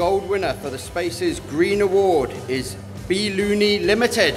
gold winner for the Spaces Green Award is B Looney Limited.